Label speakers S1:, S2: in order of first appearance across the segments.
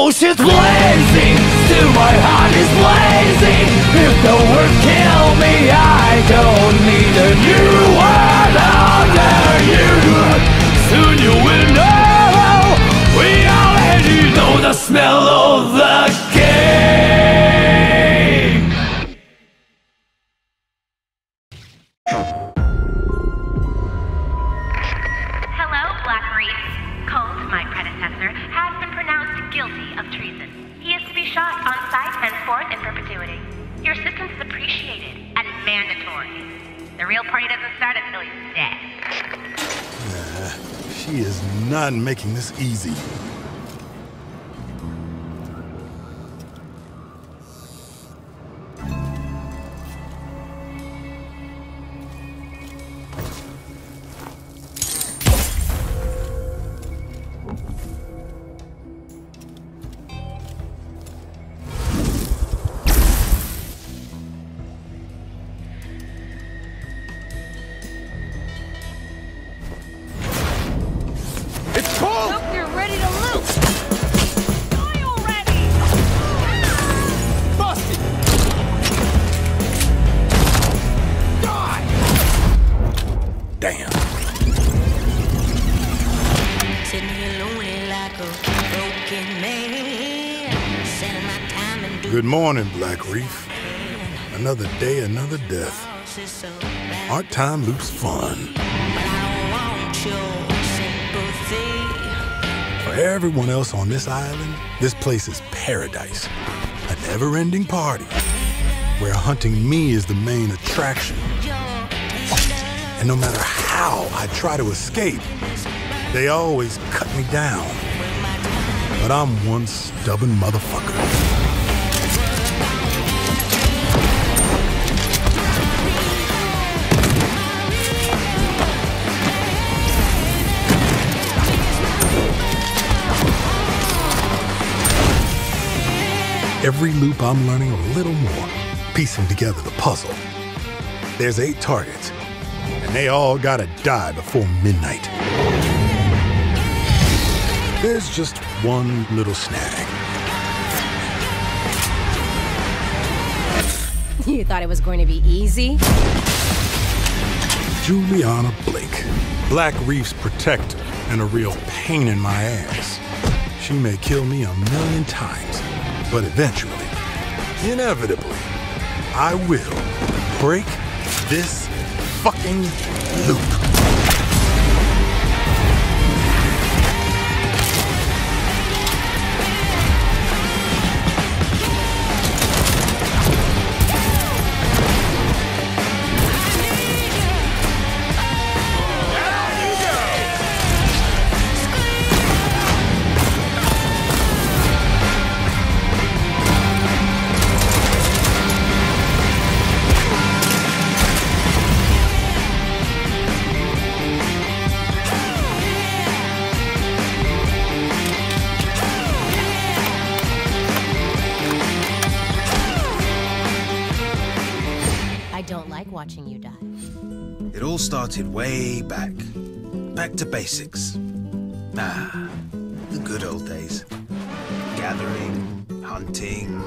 S1: bullshit's blazing Still my heart is blazing. If the word kill me I don't need a new
S2: this easy. Good morning, Blackreef. Another day, another death. Art time loops fun. For everyone else on this island, this place is paradise. A never ending party where hunting me is the main attraction. And no matter how I try to escape, they always cut me down. But I'm one stubborn motherfucker. Every loop I'm learning a little more, piecing together the puzzle. There's eight targets, and they all gotta die before midnight. There's just one little snag.
S3: You thought it was going to be easy?
S2: Julianna Blake, Black Reef's protector, and a real pain in my ass. She may kill me a million times, but eventually, inevitably, I will break this fucking loop.
S3: Don't like watching you die.
S4: It all started way back. Back to basics. Ah, the good old days. Gathering, hunting.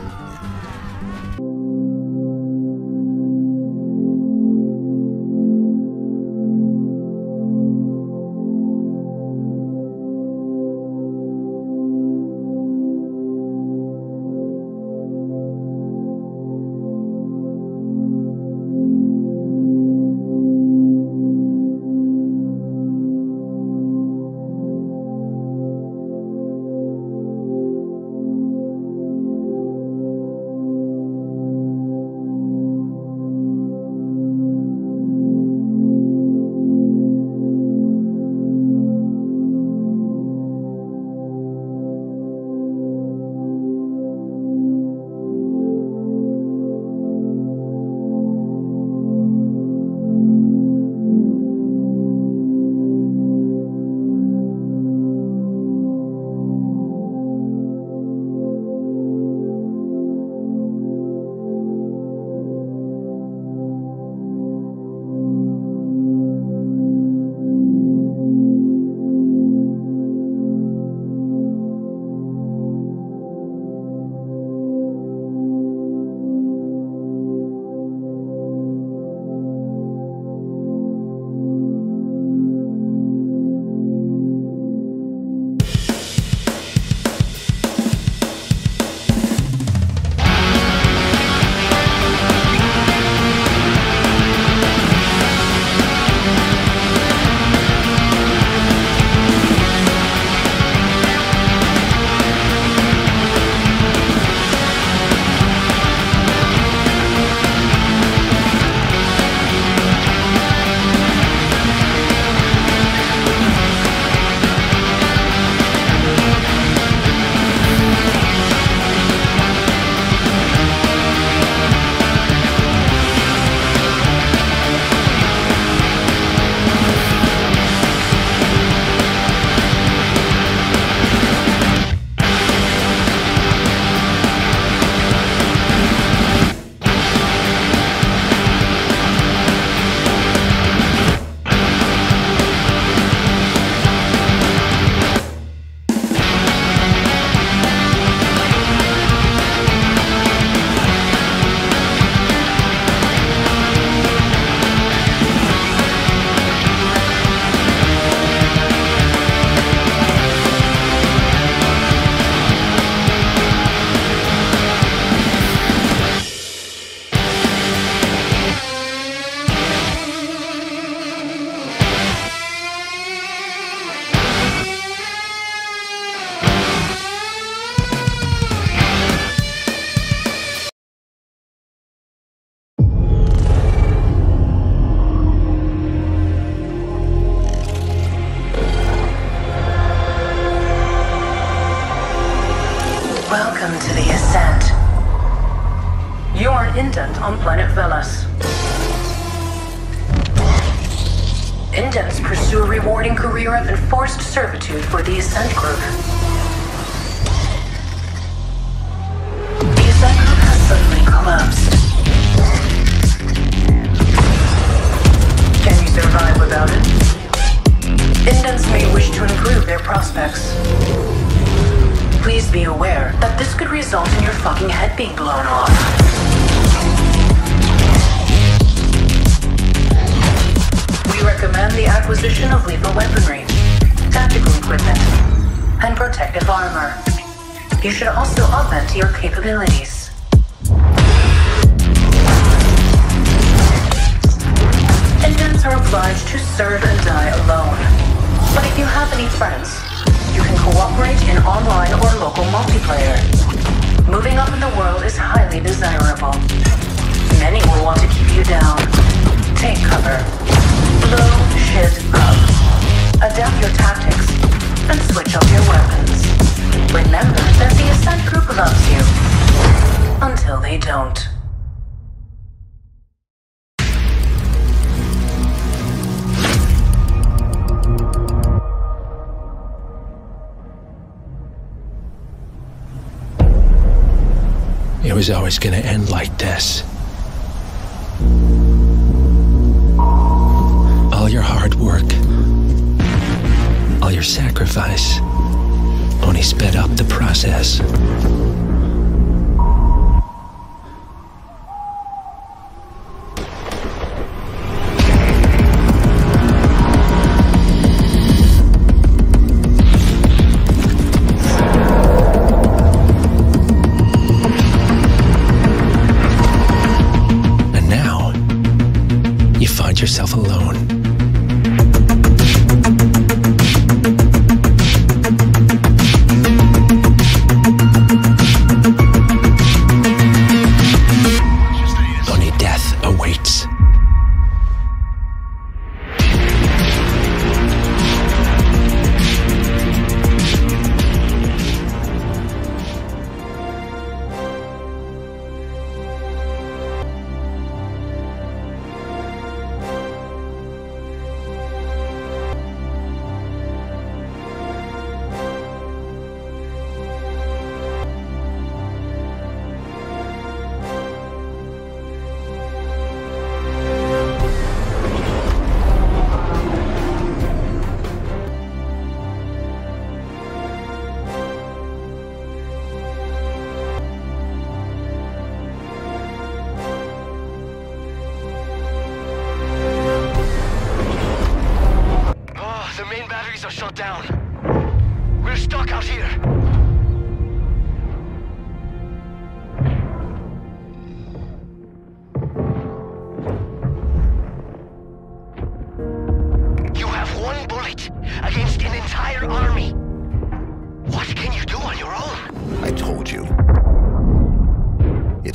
S5: The Ascent. You are an indent on planet Veles. Indents pursue a rewarding career of enforced servitude for the Ascent Group. The Ascent Group has suddenly collapsed. Can you survive without it? Indents may wish to improve their prospects. Please be aware that this could result in your fucking head being blown off. We recommend the acquisition of lethal weaponry, tactical equipment, and protective armor. You should also augment your capabilities. Indents are obliged to serve and die alone. But if you have any friends, you can cooperate in online or local multiplayer. Moving up in the world is highly desirable. Many will want to keep you down. Take cover. Blow shit up.
S6: Was always gonna end like this. All your hard work, all your sacrifice, only sped up the process.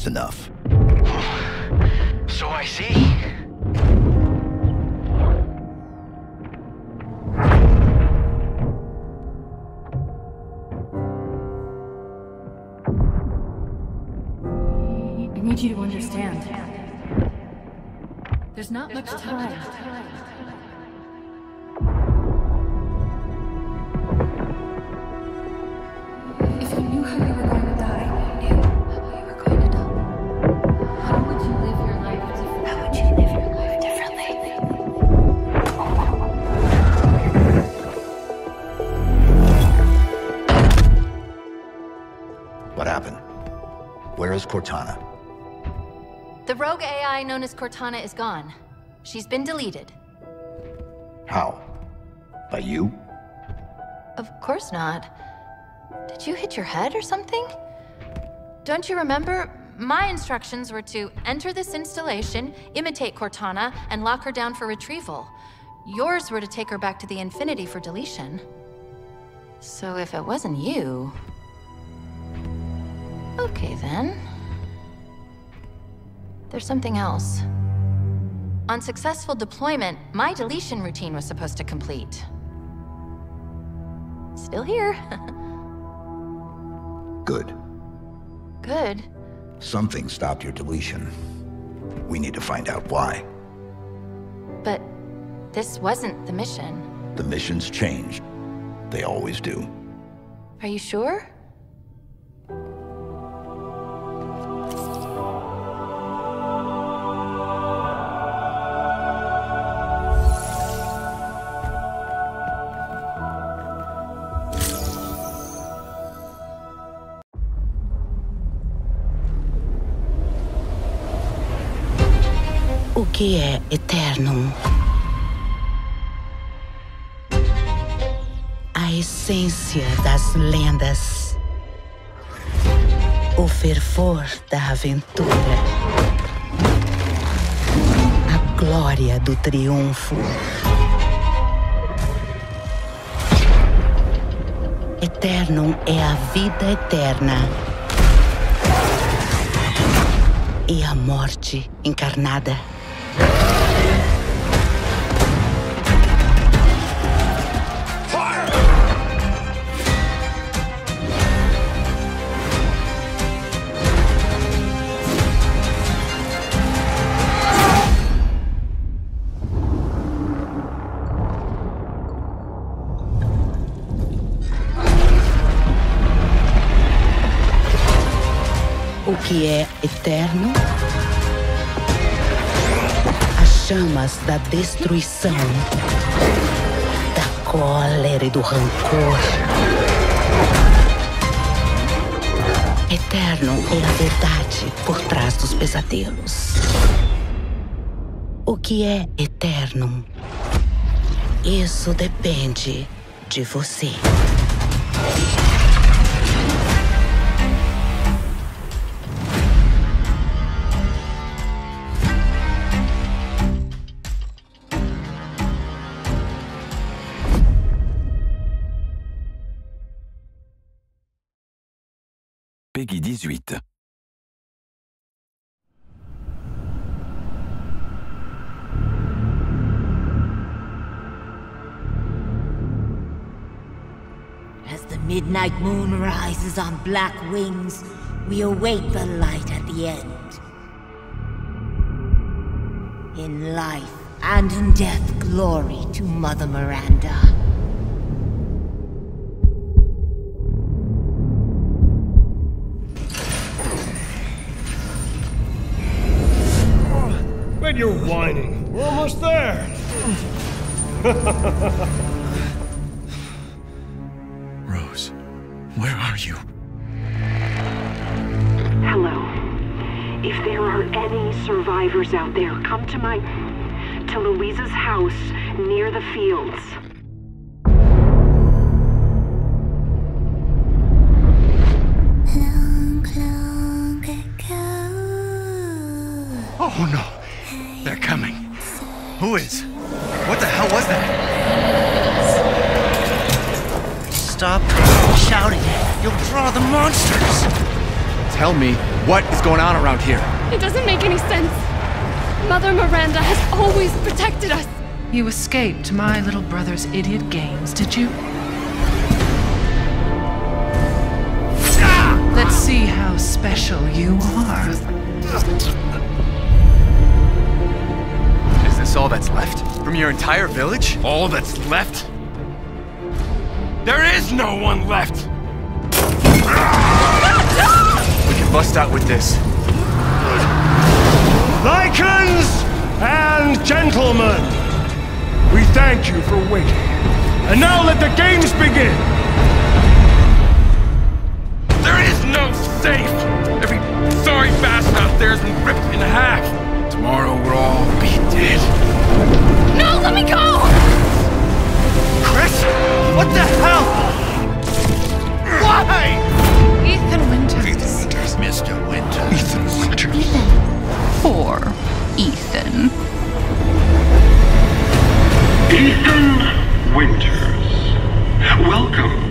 S7: Enough.
S8: So I see.
S9: I need you to understand. There's not much time.
S7: Is Cortana?
S3: The rogue AI known as Cortana is gone. She's been deleted.
S7: How? By you?
S3: Of course not. Did you hit your head or something? Don't you remember? My instructions were to enter this installation, imitate Cortana, and lock her down for retrieval. Yours were to take her back to the Infinity for deletion. So if it wasn't you. Okay then. There's something else. On successful deployment, my deletion routine was supposed to complete. Still here.
S7: Good.
S3: Good.
S7: Something stopped your deletion. We need to find out why.
S3: But this wasn't the mission.
S7: The missions changed. They always do.
S3: Are you sure?
S10: Eternum? A essência das lendas. O fervor da aventura. A glória do triunfo. Eternum é a vida eterna. E a morte encarnada. Que é eterno? As chamas da destruição, da cólera e do rancor. Eterno é a verdade por trás dos pesadelos. O que é eterno? Isso depende de você.
S11: Peggy 18.
S12: As the midnight moon rises on black wings, we await the light at the end. In life and in death, glory to Mother Miranda.
S13: But you're whining. We're almost there.
S11: Rose, where are you?
S14: Hello. If there are any survivors out there, come to my. to Luiza's house near the fields.
S15: Oh no! They're coming. Who is? What the hell was that?
S16: Stop shouting. You'll draw the monsters.
S15: Tell me, what is going on around here?
S9: It doesn't make any sense. Mother Miranda has always protected us.
S17: You escaped my little brother's idiot games, did you? Let's see how special you are.
S15: This all that's left? From your entire village? All that's left? There is no one left! We can bust out with this.
S13: Lycans and gentlemen, we thank you for waiting. And now let the games begin!
S15: There is no safe! Every sorry bastard out there has been ripped in half! Tomorrow we'll all be dead.
S9: No, let me go!
S15: Chris? What the hell? Why?
S17: Ethan Winters.
S7: Ethan Winters. Mr. Winters.
S15: Ethan Winters.
S17: Ethan. Poor Ethan.
S18: Ethan Winters. Welcome.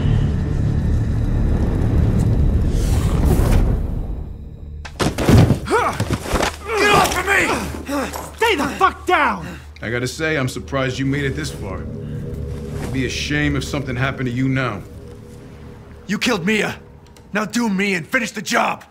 S13: Down!
S19: I gotta say, I'm surprised you made it this far. It'd be a shame if something happened to you now.
S15: You killed Mia. Now do me and finish the job.